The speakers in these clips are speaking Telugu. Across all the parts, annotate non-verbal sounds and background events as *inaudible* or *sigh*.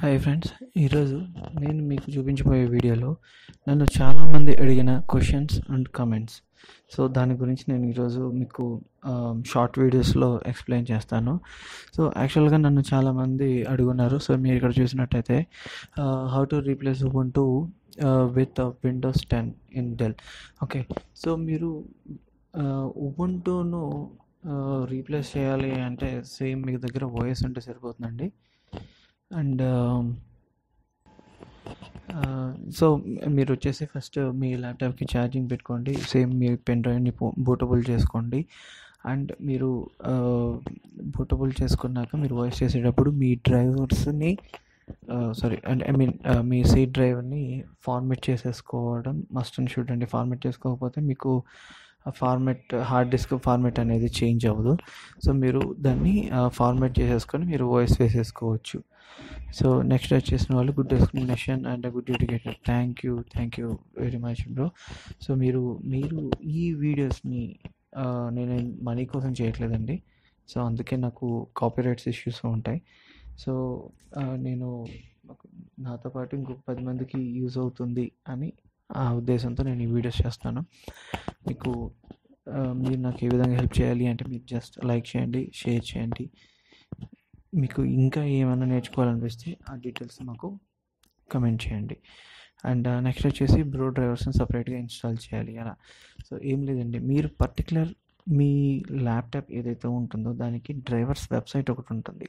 హాయ్ ఫ్రెండ్స్ ఈరోజు నేను మీకు చూపించబోయే వీడియోలో నన్ను చాలామంది అడిగిన క్వశ్చన్స్ అండ్ కమెంట్స్ సో దాని గురించి నేను ఈరోజు మీకు షార్ట్ వీడియోస్లో ఎక్స్ప్లెయిన్ చేస్తాను. సో యాక్చువల్గా నన్ను చాలామంది అడుగున్నారు. సో మీరు ఇక్కడ చూసినట్టయితే how to replace Ubuntu with Windows ten in Dell okay so మీరు uh, ఉబుంటూను రీప్లేస్ uh, చేయాలి అంటే సేమ్ మీ దగ్గర వాయిస్ ఉంటే సరిపోతుందండి. అండ్ um, uh, సో మీరు వచ్చేసి ఫస్ట్ మీ ల్యాప్టాప్కి ఛార్జింగ్ పెట్టుకోండి. సేమ్ మీ పెన్ డ్రైవ్ని బూటబుల్ చేసుకోండి. అండ్ మీరు uh, బూటబుల్ చేసుకున్నాక మీరు వాయిస్ చేసేటప్పుడు మీ డ్రైవర్స్ని సారీ అండ్ ఐ మీన్ మీ సీ డ్రైవర్ని ఫార్మేట్ చేసేసుకోవడం మస్ట్ అండ్ షుడ్ అండి. ఫార్మేట్ చేసుకోకపోతే మీకు ఆ ఫార్మెట్ హార్డ్ డిస్క్ ఫార్మెట్ అనేది చేంజ్ అవ్వదు. సో మీరు దాన్ని ఫార్మెట్ చేసేసుకొని మీరు వాయిస్ వేసేసుకోవచ్చు. సో నెక్స్ట్ వచ్చేసిన వాళ్ళు good explanation and good educator thank you thank you very much bro so మీరు మీరు ఈ వీడియోస్ని నేను మనీ కోసం చేయట్లేదండి. సో అందుకే నాకు కాపీరైట్స్ ఇష్యూస్ ఉంటాయి. సో నేను నాతో పాటు ఇంకొక పది మందికి యూజ్ అవుతుంది అని ఆ ఉద్దేశంతో నేను ఈ వీడియోస్ చేస్తాను. మీకు మీరు నాకు ఏ విధంగా హెల్ప్ చేయాలి అంటే మీరు జస్ట్ లైక్ చేయండి షేర్ చేయండి. మీకు ఇంకా ఏమైనా నేర్చుకోవాలనిపిస్తే ఆ డీటెయిల్స్ మాకు కమెంట్ చేయండి. అండ్ నెక్స్ట్ వచ్చేసి బ్రో డ్రైవర్స్ని సపరేట్గా ఇన్స్టాల్ చేయాలి. అలా. సో ఏం లేదండి. మీరు పర్టికులర్ మీ ల్యాప్టాప్ ఏదైతే ఉంటుందో దానికి డ్రైవర్స్ వెబ్సైట్ ఒకటి ఉంటుంది.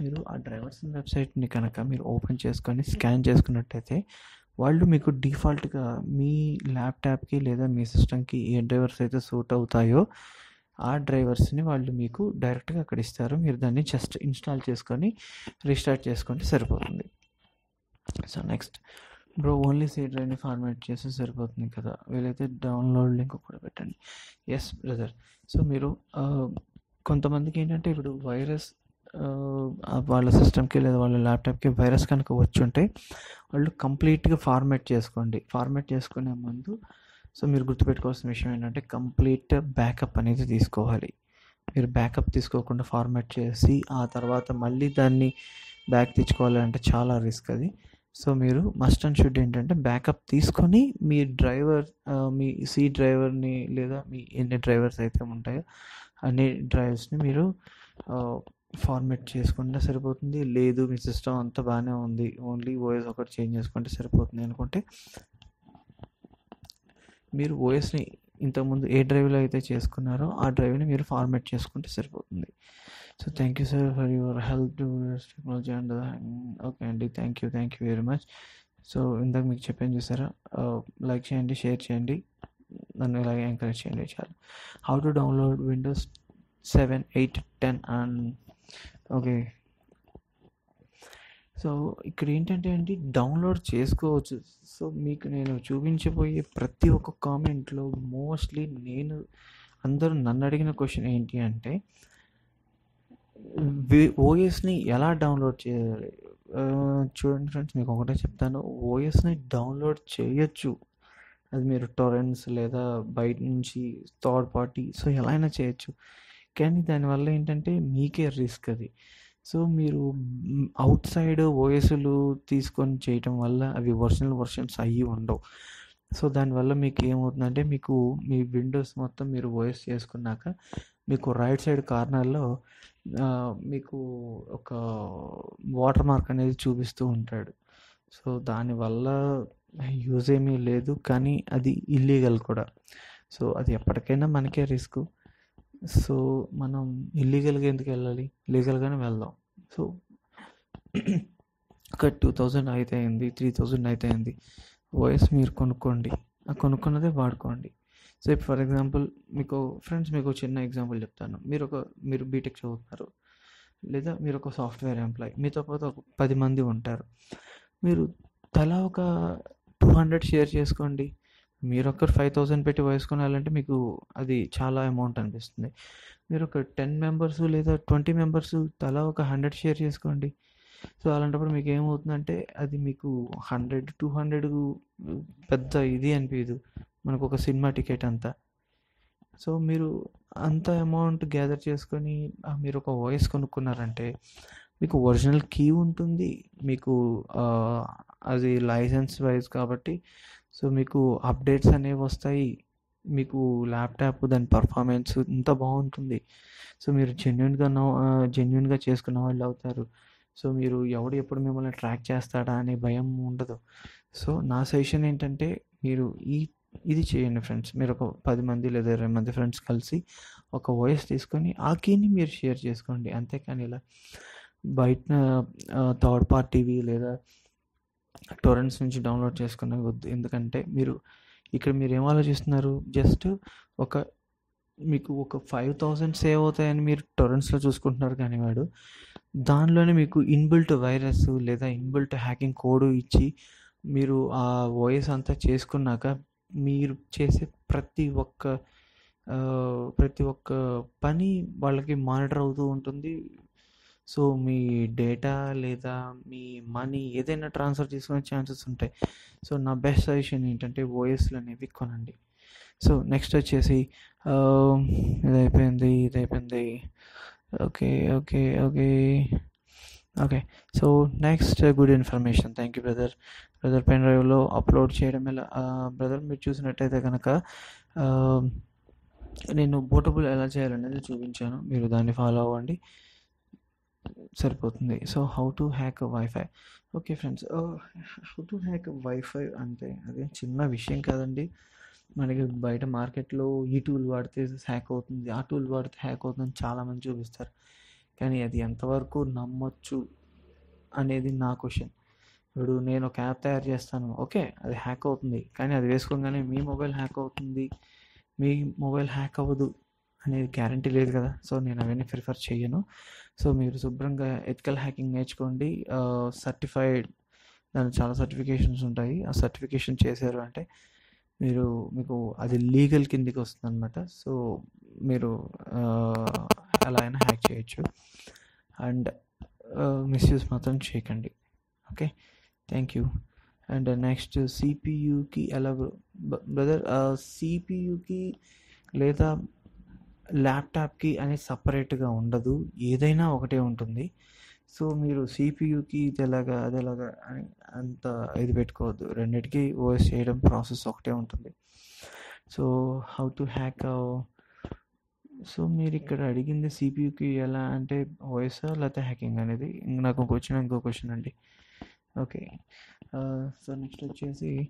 మీరు ఆ డ్రైవర్స్ వెబ్సైట్ని కనుక మీరు ఓపెన్ చేసుకొని స్కాన్ చేసుకున్నట్టయితే వాళ్ళు మీకు డిఫాల్ట్గా మీ ల్యాప్టాప్కి లేదా మీ సిస్టమ్కి ఏ డ్రైవర్స్ అయితే సూట్ అవుతాయో ఆ డ్రైవర్స్ని వాళ్ళు మీకు డైరెక్ట్గా అక్కడ ఇస్తారు. మీరు దాన్ని జస్ట్ ఇన్స్టాల్ చేసుకొని రీస్టార్ట్ చేసుకుంటే సరిపోతుంది. So next. Bro only C డ్రైవ్ని format చేస్తే సరిపోతుంది కదా? వీలైతే డౌన్లోడ్ లింక్ కూడా పెట్టండి. Yes brother. సో మీరు కొంతమందికి ఏంటంటే ఇప్పుడు వైరస్ వాళ్ళ సిస్టమ్కి లేదా వాళ్ళ ల్యాప్టాప్కి వైరస్ కనుక వచ్చుంటే వాళ్ళు కంప్లీట్గా ఫార్మాట్ చేసుకోండి. ఫార్మాట్ చేసుకునే ముందు సో మీరు గుర్తుపెట్టుకోవాల్సిన విషయం ఏంటంటే కంప్లీట్ బ్యాకప్ అనేది తీసుకోవాలి. మీరు బ్యాకప్ తీసుకోకుండా ఫార్మాట్ చేసి ఆ తర్వాత మళ్ళీ దాన్ని బ్యాక్ తెచ్చుకోవాలి అంటే చాలా రిస్క్ అది. సో మీరు మస్ట్ అండ్ షుడ్ ఏంటంటే బ్యాకప్ తీసుకొని మీ డ్రైవర్ మీ సి డ్రైవర్ని లేదా మీ ఎన్ని డ్రైవర్స్ అయితే ఉంటాయో అన్ని డ్రైవర్స్ని మీరు ఫార్మేట్ చేసుకుంటే సరిపోతుంది. లేదు మీ సిస్టమ్ అంతా బాగానే ఉంది. ఓన్లీ ఓఎస్ ఒకటి చేంజ్ చేసుకుంటే సరిపోతుంది అనుకుంటే మీరు ఓఎస్ని ఇంతకుముందు ఏ డ్రైవ్లో అయితే చేసుకున్నారో ఆ డ్రైవ్ని మీరు ఫార్మేట్ చేసుకుంటే సరిపోతుంది. So thank you sir for your help to technology and okay అండి thank you thank you very much so ఇందాక మీకు చెప్పాను చూసారా? Uh, లైక్ చేయండి షేర్ చేయండి. నన్ను ఇలాగే ఎంకరేజ్ చేయండి చాలా. How to download Windows seven eight ten and okay. So ఇక్కడ ఏంటంటే అండి డౌన్లోడ్ చేసుకోవచ్చు. సో మీకు నేను చూపించబోయే ప్రతి ఒక్క కామెంట్లో మోస్ట్లీ నేను అందరూ నన్ను అడిగిన క్వశ్చన్ ఏంటి అంటే ఓఎస్ని ఎలా డౌన్లోడ్ చేయాలి? చూడండి ఫ్రెండ్స్ మీకు ఒకటే చెప్తాను. ఓఎస్ని డౌన్లోడ్ చేయొచ్చు. అది మీరు టొరెన్స్ లేదా బయట నుంచి థర్డ్ పార్టీ సో ఎలా అయినా చేయొచ్చు. కానీ దానివల్ల ఏంటంటే మీకే రిస్క్ అది. సో మీరు అవుట్ సైడ్ ఓఎస్లు తీసుకొని చేయటం వల్ల అవి ఒరిజినల్ వర్షన్స్ అయ్యి ఉండవు. సో దానివల్ల మీకు ఏమవుతుందంటే మీకు మీ విండోస్ మొత్తం మీరు ఓఎస్ చేసుకున్నాక మీకు రైట్ సైడ్ కార్నర్లో మీకు ఒక వాటర్ మార్క్ అనేది చూపిస్తూ ఉంటాడు. సో దానివల్ల యూజ్ ఏమీ లేదు కానీ అది ఇల్లీగల్ కూడా. సో అది ఎప్పటికైనా మనకే రిస్క్. సో మనం ఇల్లీగల్గా ఎందుకు వెళ్ళాలి? లీగల్గానే వెళ్దాం. సో ఒక టూ థౌజండ్ అయితే అయింది త్రీ థౌజండ్ అయితే అయింది. వాయిస్ మీరు కొనుక్కోండి. ఆ కొనుక్కున్నదే వాడుకోండి. సో ఇప్పుడు ఫర్ ఎగ్జాంపుల్ మీకు ఫ్రెండ్స్ మీకు చిన్న ఎగ్జాంపుల్ చెప్తాను. మీరు ఒక మీరు బీటెక్ చదువుతున్నారు లేదా మీరు ఒక సాఫ్ట్వేర్ ఎంప్లాయ్ మీతో పాటు ఒక పది మంది ఉంటారు. మీరు తలా ఒక టూ హండ్రెడ్ షేర్ చేసుకోండి. మీరు ఒక్కరు ఫైవ్ థౌజండ్ పెట్టి వాయిస్ కొనాలంటే మీకు అది చాలా అమౌంట్ అనిపిస్తుంది. మీరు ఒక టెన్ మెంబర్స్ లేదా ట్వంటీ మెంబర్స్ తలా ఒక హండ్రెడ్ షేర్ చేసుకోండి. సో అలాంటప్పుడు మీకు ఏమవుతుందంటే అది మీకు హండ్రెడ్ టూ హండ్రెడ్ పెద్ద ఇది అనిపించదు మనకు ఒక సినిమా టికెట్ అంతా. సో మీరు అంత అమౌంట్ గ్యాదర్ చేసుకొని మీరు ఒక వాయిస్ కొనుక్కున్నారంటే మీకు ఒరిజినల్ కీ ఉంటుంది. మీకు అది లైసెన్స్ వైజ్ కాబట్టి సో మీకు అప్డేట్స్ అనేవి వస్తాయి. మీకు ల్యాప్టాప్ దాని పర్ఫార్మెన్స్ ఇంత బాగుంటుంది. సో మీరు జెన్యున్గా జెన్యున్గా చేసుకున్న వాళ్ళు అవుతారు. సో మీరు ఎవడు ఎప్పుడు మిమ్మల్ని ట్రాక్ చేస్తాడా అనే భయం ఉండదు. సో నా సజెషన్ ఏంటంటే మీరు ఈ ఇది చేయండి ఫ్రెండ్స్. మీరు ఒక పది మంది లేదా ఇరవై మంది ఫ్రెండ్స్ కలిసి ఒక వాయిస్ తీసుకొని ఆ కీని మీరు షేర్ చేసుకోండి. అంతేకాని ఇలా బయట థర్డ్ పార్టీవి లేదా టొరెంట్స్ నుంచి డౌన్లోడ్ చేసుకునే వద్దు. ఎందుకంటే మీరు ఇక్కడ మీరు ఏం ఆలోచిస్తున్నారు? జస్ట్ ఒక మీకు ఒక ఫైవ్ థౌజండ్ సేవ్ అవుతాయని మీరు టొరెంట్స్లో చూసుకుంటున్నారు కానీ వాడు దానిలోనే మీకు ఇన్బిల్ట్ వైరస్ లేదా ఇన్బిల్ట్ హ్యాకింగ్ కోడ్ ఇచ్చి మీరు ఆ వాయిస్ అంతా చేసుకున్నాక మీరు చేసే ప్రతి ఒక్క ప్రతి ఒక్క పని వాళ్ళకి మానిటర్ అవుతూ ఉంటుంది. సో మీ డేటా లేదా మీ మనీ ఏదైనా ట్రాన్స్ఫర్ చేసుకునే ఛాన్సెస్ ఉంటాయి. సో నా బెస్ట్ సజెషన్ ఏంటంటే ఓఎస్లు అనేవి కొనండి. సో నెక్స్ట్ వచ్చేసి ఇదైపోయింది ఇది అయిపోయింది ఇది అయిపోయింది okay okay okay. Okay so next good information. Thank you brother. Brother pen డ్రైవ్లో అప్లోడ్ చేయడం ఎలా? బ్రదర్ మీరు చూసినట్టయితే కనుక నేను బోటబుల్ ఎలా చేయాలనేది చూపించాను. మీరు దాన్ని ఫాలో అవ్వండి. సరిపోతుంది. So how to hack wifi okay friends how to hack wifi అంటే అదే చిన్న విషయం కాదండి. మనకి బయట మార్కెట్లో ఈ టూల్ వాడితే హ్యాక్ అవుతుంది ఆ టూల్ వాడితే హ్యాక్ అవుతుంది చాలామంది చూపిస్తారు. కానీ అది ఎంతవరకు నమ్మొచ్చు అనేది నా క్వశ్చన్ ఇప్పుడు నేను ఒక యాప్ తయారు చేస్తాను. ఓకే అది హ్యాక్ అవుతుంది. కానీ అది వేసుకోగానే మీ మొబైల్ హ్యాక్ అవుతుంది. మీ మొబైల్ హ్యాక్ అవ్వదు. అనేది గ్యారంటీ లేదు కదా. సో నేను అవన్నీ ప్రిఫర్ చేయను సో మీరు శుభ్రంగా ఎథికల్ హ్యాకింగ్ నేర్చుకోండి. సర్టిఫైడ్ దాని చాలా సర్టిఫికేషన్స్ ఉంటాయి. ఆ సర్టిఫికేషన్ చేశారు అంటే మీరు మీకు అది లీగల్ కిందికి వస్తుంది అనమాట సో మీరు అలా అయినా హ్యాక్ చేయొచ్చు. అండ్ మిస్యూస్ మాత్రం చేయకండి. Okay thank you and next సిపియుకి ఎలా బ్రదర్ సిపియుకి లేదా ల్యాప్టాప్కి అనేది సపరేట్గా ఉండదు. ఏదైనా ఒకటే ఉంటుంది. సో మీరు సిపియుకి ఇది ఎలాగా అది ఎలాగా అని అంత ఇది పెట్టుకోవద్దు. రెండిటికి ఓఎస్ చేయడం ప్రాసెస్ ఒకటే ఉంటుంది. So how to hack so మీరు ఇక్కడ అడిగింది సిపియుకి ఎలా అంటే వాయిస్ లేకపోతే హ్యాకింగ్ అనేది? నాకు ఇంకో వచ్చిన ఇంకో క్వశ్చన్ అండి. ఓకే సో నెక్స్ట్ వచ్చేసి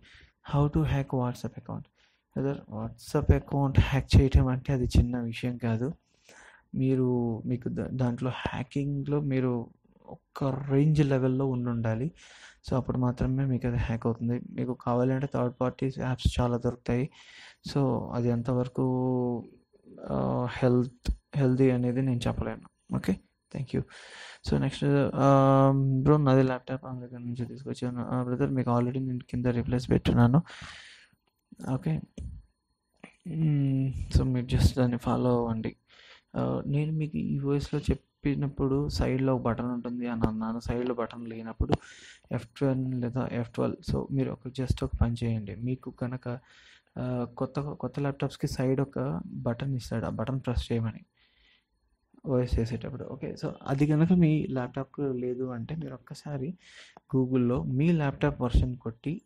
how to hack WhatsApp account other WhatsApp account hack చేయటం అంటే అది చిన్న విషయం కాదు. మీరు మీకు దా- దాంట్లో హ్యాకింగ్లో మీరు ఒక రేంజ్ లెవెల్లో ఉండి ఉండాలి సో అప్పుడు మాత్రమే మీకు అది హ్యాక్ అవుతుంది. మీకు కావాలంటే థర్డ్ పార్టీస్ యాప్స్ చాలా దొరుకుతాయి. సో అది ఎంతవరకు హెల్త్ హెల్దీ అనేది నేను చెప్పలేను. Okay? Thank you. So next bro నాది ల్యాప్టాప్ అమెరికా నుంచి తీసుకొచ్చాను. బ్రదర్ మీకు ఆల్రెడీ నేను కింద రిప్లేస్ పెట్టున్నాను. ఓకే. సో మీరు జస్ట్ దాన్ని ఫాలో అవ్వండి. నేను మీకు ఈ వాయిస్లో చెప్పినప్పుడు సైడ్లో ఒక బటన్ ఉంటుంది అని అన్నాను. సైడ్లో బటన్ లేనప్పుడు ఎఫ్ ట్వెల్వ్ లేదా ఎఫ్ ట్వెల్వ్ సో మీరు ఒక జస్ట్ ఒక పని చేయండి. మీకు కనుక కొత్త కొత్త ల్యాప్టాప్స్కి సైడ్ ఒక బటన్ ఇస్తాడు. ఆ బటన్ ప్రెస్ చేయమని. వాయిస్ చేసేటప్పుడు ఓకే. సో అది కనుక మీ ల్యాప్టాప్ లేదు అంటే మీరు ఒక్కసారి గూగుల్లో మీ ల్యాప్టాప్ వర్షన్ కొట్టి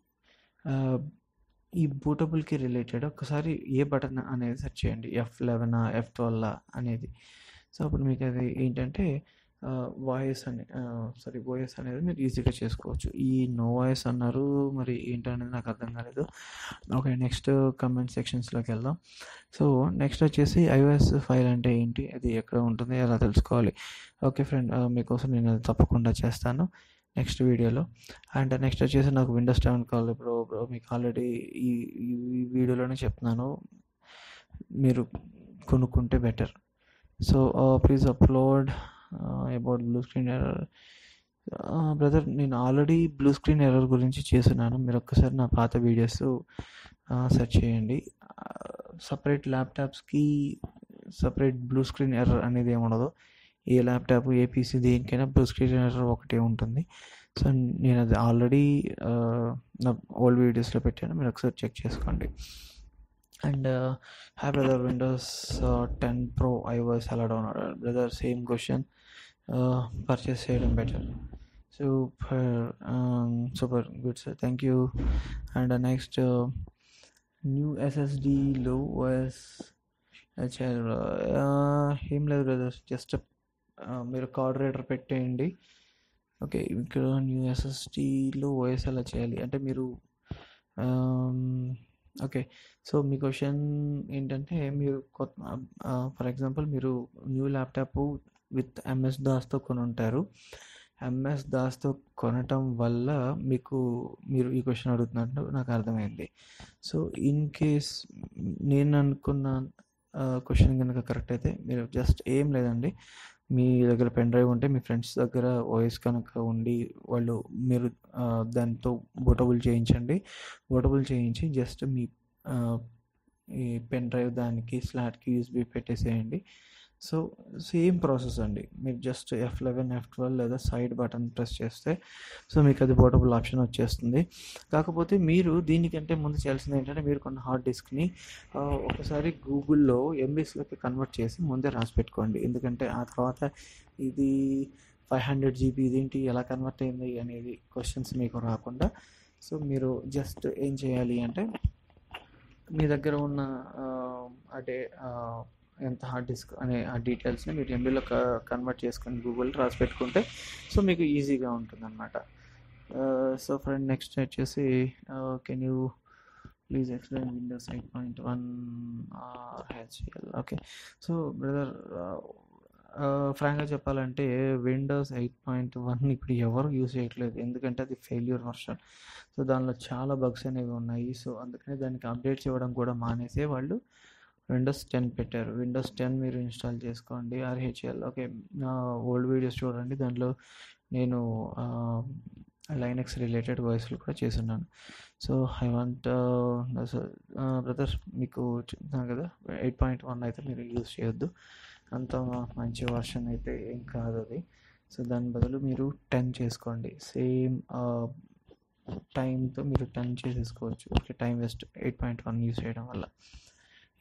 ఈ బూటబుల్కి రిలేటెడ్ ఒకసారి ఏ బటన్ అనేది సెర్చ్ చేయండి. ఎఫ్ లెవెన్ ఎఫ్ ట్వెల్వ్ అనేది. సో అప్పుడు మీకు అది ఏంటంటే వాయిస్ అని సారీ వాయిస్ అనేది మీరు ఈజీగా చేసుకోవచ్చు. ఈ నో వాయిస్ అన్నారు మరి ఏంటనేది నాకు అర్థం కాలేదు. ఓకే నెక్స్ట్ కమెంట్ సెక్షన్స్లోకి వెళ్దాం. సో నెక్స్ట్ వచ్చేసి ఐఓఎస్ ఫైల్ అంటే ఏంటి? అది ఎక్కడ ఉంటుంది? ఎలా తెలుసుకోవాలి? ఓకే ఫ్రెండ్ మీకోసం నేను అది తప్పకుండా చేస్తాను. నెక్స్ట్ వీడియోలో. అండ్ నెక్స్ట్ వచ్చేసి నాకు విండోస్ టెవెన్ కావాలి. బ్రో బ్రో మీకు ఆల్రెడీ ఈ ఈ వీడియోలోనే చెప్తున్నాను. మీరు కొనుక్కుంటే better so please upload about blue screen error brother నేను ఆల్రెడీ బ్లూ స్క్రీన్ ఎర్రర్ గురించి చేస్తున్నాను. మీరు ఒక్కసారి నా పాత వీడియోస్ సెర్చ్ uh, చేయండి. సపరేట్ ల్యాప్టాప్స్కి సపరేట్ బ్లూ స్క్రీన్ ఎర్రర్ అనేది ఏమి ఉండదు ఏ ల్యాప్టాప్ ఏ పీసీ దేనికైనా బ్లూ స్క్రీన్ ఒకటే ఉంటుంది. సో నేను అది ఆల్రెడీ నా ఓల్డ్ వీడియోస్లో పెట్టాను. మీరు ఒకసారి చెక్ చేసుకోండి. And have brother Windows ten pro ఐవర్స్ ఎలా download brother same question. Purchase చేయడం better. Super super good sir. Thank you. And next new ఎస్ఎస్డిలో OS ఏం లేదు బ్రదర్స్ జస్ట్ మీరు కార్డ్ రీడర్ పెట్టేయండి. ఓకే ఇక్కడ న్యూ ఎస్ఎస్టీలో ఓఎస్ ఎలా చేయాలి? అంటే మీరు ఓకే సో మీ క్వశ్చన్ ఏంటంటే మీరు కొత్త ఫర్ ఎగ్జాంపుల్ మీరు న్యూ ల్యాప్టాప్ విత్ ఎంఎస్ దాస్తో కొని ఉంటారు ఎంఎస్ దాస్తో కొనటం వల్ల మీకు మీరు ఈ క్వశ్చన్ అడుగుతున్నట్టు నాకు అర్థమైంది. సో ఇన్ కేస్ నేను అనుకున్న క్వశ్చన్ కనుక కరెక్ట్ అయితే మీరు జస్ట్ ఏం లేదండి. మీ దగ్గర పెన్ డ్రైవ్ ఉంటే మీ ఫ్రెండ్స్ దగ్గర వాయిస్ కనుక ఉండి వాళ్ళు మీరు దాంతో బోటబుల్ చేయించండి. బోటబుల్ చేయించి జస్ట్ మీ ఈ పెన్ డ్రైవ్ దానికి స్లాట్కి యూస్బీ పెట్టేసేయండి. సో సేమ్ ప్రాసెస్ అండి. మీరు just F eleven F twelve లేదా సైడ్ బటన్ ప్రెస్ చేస్తే సో మీకు అది పోర్టబుల్ ఆప్షన్ వచ్చేస్తుంది. కాకపోతే మీరు దీనికంటే ముందు చేయాల్సింది ఏంటంటే మీరు కొన్ని హార్డ్ డిస్క్ని ఒకసారి గూగుల్లో ఎంబీస్లోకి కన్వర్ట్ చేసి ముందే రాసి పెట్టుకోండి. ఎందుకంటే ఆ తర్వాత ఇది ఫైవ్ హండ్రెడ్ జీబీ ఇదేంటి ఎలా కన్వర్ట్ అయింది అనేది క్వశ్చన్స్ మీకు రాకుండా సో మీరు జస్ట్ ఏం చేయాలి అంటే మీ దగ్గర ఉన్న అంటే ఎంత హార్డ్ డిస్క్ అనే ఆ డీటెయిల్స్ని మీరు ఎంబీలో కన్వర్ట్ uh, చేసుకొని గూగుల్ రాసి పెట్టుకుంటే సో మీకు ఈజీగా ఉంటుందన్నమాట. సో ఫ్రెండ్ నెక్స్ట్ వచ్చేసి can you please explain Windows eight point one HL okay so brother ఫ్రాంక్గా చెప్పాలంటే విండోస్ ఎయిట్ పాయింట్ వన్ ఇప్పుడు ఎవరు యూజ్ చేయట్లేదు. ఎందుకంటే అది ఫెయిల్యూర్ వర్షన్ సో దానిలో చాలా బగ్స్ అనేవి ఉన్నాయి. సో అందుకని దానికి అప్డేట్స్ ఇవ్వడం కూడా మానేసే వాళ్ళు విండోస్ టెన్ పెట్టారు. విండోస్ టెన్ మీరు ఇన్స్టాల్ చేసుకోండి. ఆర్హెచ్ఎల్ ఓకే నా ఓల్డ్ వీడియోస్ చూడండి. దాంట్లో నేను లైనెక్స్ రిలేటెడ్ వాయిస్లు కూడా చేస్తున్నాను. సో ఐ వాంట్ బ్రదర్స్ మీకు చెప్తాను కదా ఎయిట్ పాయింట్ వన్ అయితే మీరు యూజ్ చేయొద్దు. అంత మంచి వర్షన్ అయితే ఏం కాదు అది. సో దాని బదులు మీరు టెన్ చేసుకోండి. సేమ్ టైంతో మీరు టెన్ చేసేసుకోవచ్చు. Okay time waste eight point one use చేయడం వల్ల.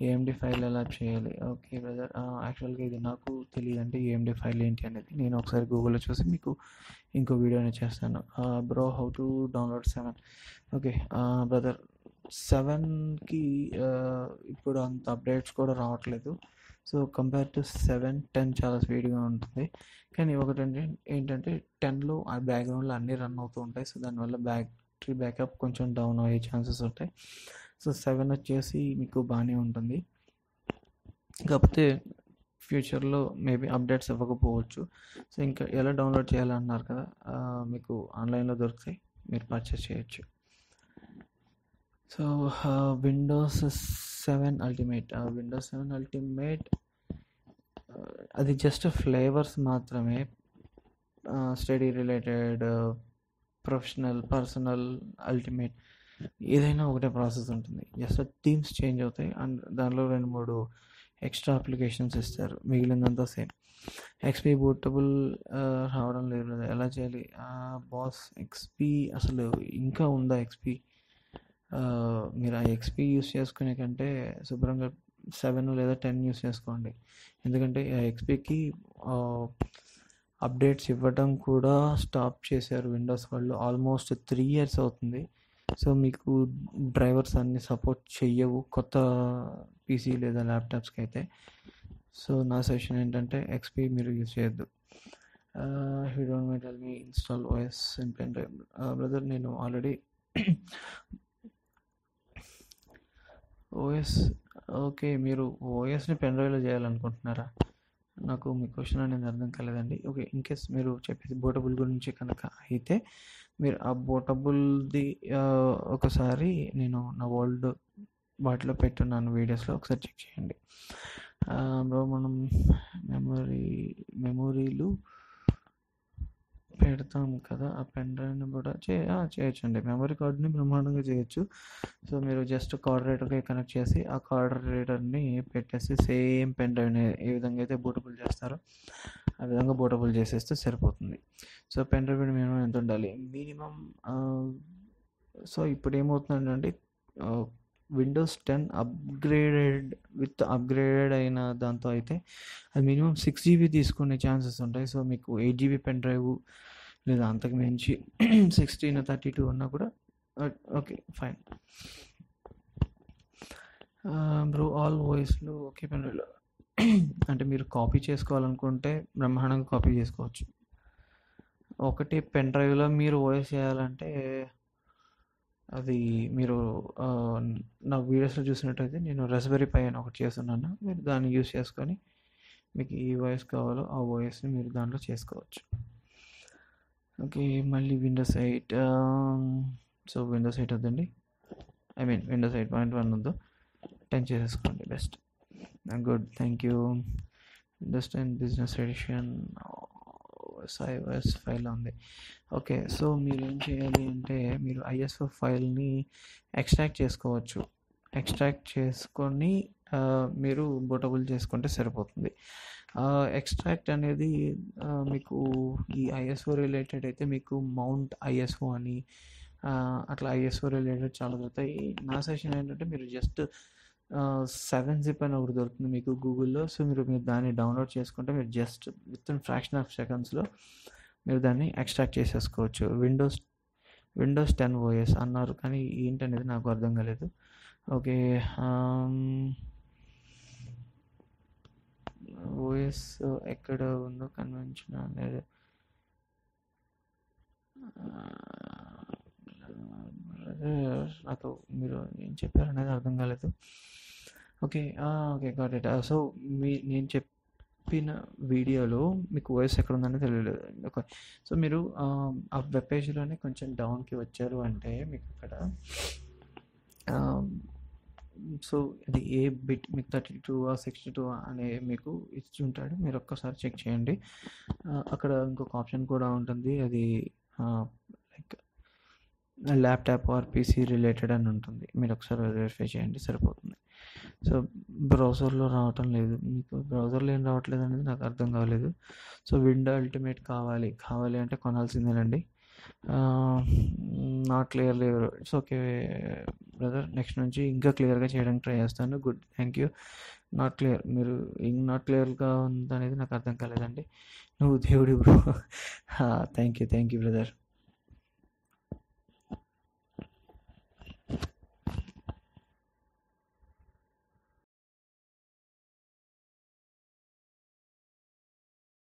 ఏఎండి ఫైల్ ఎలా చేయాలి? ఓకే బ్రదర్ యాక్చువల్గా ఇది నాకు తెలియదు అంటే ఏఎండి ఫైల్ ఏంటి అనేది నేను ఒకసారి గూగుల్లో చూసి మీకు ఇంకో వీడియోని చేస్తాను. Bro how to download seven okay brother సెవెన్కి ఇప్పుడు అంత అప్డేట్స్ కూడా రావట్లేదు. So compare to seven ten చాలా స్పీడ్గా ఉంటుంది. కానీ ఒకటి ఏంటంటే టెన్లో ఆ బ్యాక్గ్రౌండ్లో అన్నీ రన్ అవుతూ ఉంటాయి. సో దానివల్ల బ్యాటరీ బ్యాకప్ కొంచెం డౌన్ అయ్యే ఛాన్సెస్ ఉంటాయి. సో సెవెన్ వచ్చేసి మీకు బాగానే ఉంటుంది. కాకపోతే ఫ్యూచర్లో మేబీ అప్డేట్స్ ఇవ్వకపోవచ్చు. సో ఇంకా ఎలా డౌన్లోడ్ చేయాలన్నారు కదా మీకు ఆన్లైన్లో దొరుకుతాయి మీరు పర్చేస్ చేయొచ్చు. So Windows seven ultimate Windows seven ultimate అది జస్ట్ ఫ్లేవర్స్ మాత్రమే study related professional personal ultimate. ఏదైనా ఒకటే ప్రాసెస్ ఉంటుంది. జస్ట్ థీమ్స్ చేంజ్ అవుతాయి. అండ్ దానిలో రెండు మూడు ఎక్స్ట్రా అప్లికేషన్స్ ఇస్తారు. మిగిలిందంతా సేమ్ ఎక్స్పీ బూటబుల్ రావడం లేదు. ఎలా చేయాలి? బాస్ ఎక్స్పీ అసలు ఇంకా ఉందా ఎక్స్పీ మీరు ఆ ఎక్స్పీ యూస్ చేసుకునే కంటే శుభ్రంగా సెవెన్ లేదా టెన్ యూస్ చేసుకోండి. ఎందుకంటే ఆ ఎక్స్పీకి అప్డేట్స్ ఇవ్వడం కూడా స్టాప్ చేశారు విండోస్ వాళ్ళు. ఆల్మోస్ట్ త్రీ ఇయర్స్ అవుతుంది. సో మీకు డ్రైవర్స్ అన్ని సపోర్ట్ చెయ్యవు కొత్త పీసీ లేదా ల్యాప్టాప్స్కి అయితే. సో నా సజెషన్ ఏంటంటే ఎక్స్పీ మీరు యూజ్ చేయొద్దు. He don't my tell me install OS in pen drive brother నేను ఆల్రెడీ ఓఎస్ ఓకే మీరు ఓఎస్ని పెన్ డ్రైవ్లో చేయాలనుకుంటున్నారా? నాకు మీ క్వశ్చన్ అనేది అర్థం కాలేదండి. ఓకే ఇన్ కేస్ మీరు చెప్పేది బోటబుల్ గురించి కనుక అయితే మీరు ఆ బోటబుల్ది ఒకసారి నేను నా ఓల్డ్ వాటిలో పెట్టున్నాను వీడియోస్లో ఒకసారి చెక్ చేయండి. అందులో మనం మెమరీ మెమొరీలు పెడతాం కదా ఆ పెన్ డ్రైవ్ని కూడా చే చేయొచ్చండి. మెమరీ కార్డ్ని బ్రహ్మాండంగా చేయొచ్చు. సో మీరు జస్ట్ కార్డ్ రీడర్కి కనెక్ట్ చేసి ఆ కార్డ్ రీడర్ని పెట్టేసి సేమ్ పెన్ డ్రైవ్ని ఏ విధంగా అయితే బూటబుల్ చేస్తారో ఆ విధంగా బూటబుల్ చేసేస్తే సరిపోతుంది. సో పెన్ డ్రైవ్ మినిమం ఎంత ఉండాలి? మినిమం సో ఇప్పుడు ఏమవుతుందంటే Windows ten upgraded with upgraded అయిన దాంతో అయితే అది మినిమం సిక్స్ జీబీ తీసుకునే ఛాన్సెస్ ఉంటాయి. సో మీకు ఎయిట్ జీబీ పెన్ డ్రైవ్ లేదా అంతకు మించి సిక్స్టీన్ థర్టీ టూ ఉన్నా కూడా ఓకే ఫైన్. బ్రో ఆల్ వాయిస్లు ఓకే పెన్ డ్రైవ్లో. అంటే మీరు కాపీ చేసుకోవాలనుకుంటే బ్రహ్మాండంగా కాపీ చేసుకోవచ్చు. ఒకటి పెన్ డ్రైవ్లో మీరు ఓఎస్ చేయాలంటే అది మీరు నా వీడియోస్లో చూసినట్టయితే నేను రెస్బెరీ పై అని ఒకటి చేస్తున్నాను. మీరు దాన్ని యూజ్ చేసుకొని మీకు ఏ వాయిస్ కావాలో ఆ వాయిస్ని మీరు దాంట్లో చేసుకోవచ్చు. ఓకే మళ్ళీ Windows eight so Windows eight వద్దండి. I mean Windows eight point one వద్దు. టెన్ చేసేసుకోండి best. Good thank you Windows ten business edition IS file ఉంది. ఓకే సో మీరు ఏం చేయాలి అంటే మీరు ఐఎస్ఓ ఫైల్ని ఎక్స్ట్రాక్ట్ చేసుకోవచ్చు. ఎక్స్ట్రాక్ట్ చేసుకొని మీరు బోటబుల్ చేసుకుంటే సరిపోతుంది. ఎక్స్ట్రాక్ట్ అనేది మీకు ఈ ఐఎస్ఓ రిలేటెడ్ అయితే మీకు మౌంట్ ఐఎస్ఓ అని అట్లా ఐఎస్ఓ రిలేటెడ్ చాలా దొరుకుతాయి. నా సెషన్ ఏంటంటే మీరు జస్ట్ సెవెన్ జిప్ అని ఒకటి దొరుకుతుంది మీకు గూగుల్లో సో మీరు మీరు దాన్ని డౌన్లోడ్ చేసుకుంటే మీరు just with in fraction of సెకండ్స్లో మీరు దాన్ని ఎక్స్ట్రాక్ట్ చేసేసుకోవచ్చు. విండోస్ విండోస్ టెన్ ఓఎస్ అన్నారు కానీ ఏంటనేది నాకు అర్థం కాలేదు. ఓకే ఓఎస్ um, uh, ఎక్కడ ఉందో కన్వెన్షన్ అనేది uh, నాకు మీరు ఏం చెప్పారు అనేది అర్థం కాలేదు. Okay okay got it so మీ నేను చెప్పిన వీడియోలో మీకు వాయిస్ ఎక్కడ ఉందని తెలియలేదు ఓకే సో మీరు ఆ వెబ్ పేజ్లోనే కొంచెం డౌన్కి వచ్చారు అంటే మీకు అక్కడ సో అది ఏ బిట్ మీకు థర్టీ టూ సిక్స్టీ టూ అనే మీకు ఇచ్చి ఉంటాడు. మీరు ఒక్కసారి చెక్ చేయండి. అక్కడ ఇంకొక ఆప్షన్ కూడా ఉంటుంది. అది like laptop or PC related అని ఉంటుంది. మీరు ఒకసారి వెరిఫై చేయండి సరిపోతుంది. సో బ్రౌజర్లో రావటం లేదు. మీకు బ్రౌజర్లో ఏం రావట్లేదు అనేది నాకు అర్థం కాలేదు. సో విండో అల్టిమేట్ కావాలి. కావాలి అంటే కొనాల్సిందేనండి. Not clearly it's okay brother. Next నుంచి ఇంకా క్లియర్గా చేయడానికి ట్రై చేస్తాను. Good. Thank you. Not clear. మీరు ఇంక నాట్ క్లియర్గా ఉందనేది నాకు అర్థం కాలేదండి. నువ్వు దేవుడి bro. *laughs* Thank you. Thank you brother.